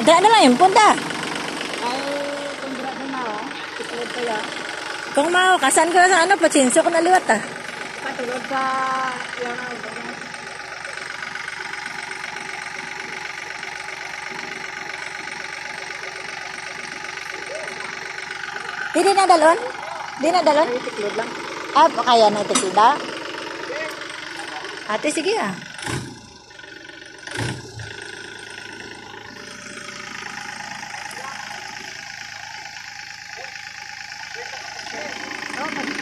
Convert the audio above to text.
Ada na lang yung punta. Ay, kung mau, kasan ko na sa ano, patsinso ko na liwat yung Dili na dalon? Dili na dalon? Itiklod lang. Ah, kaya na itiklod na? Ate, sige ah. Oh,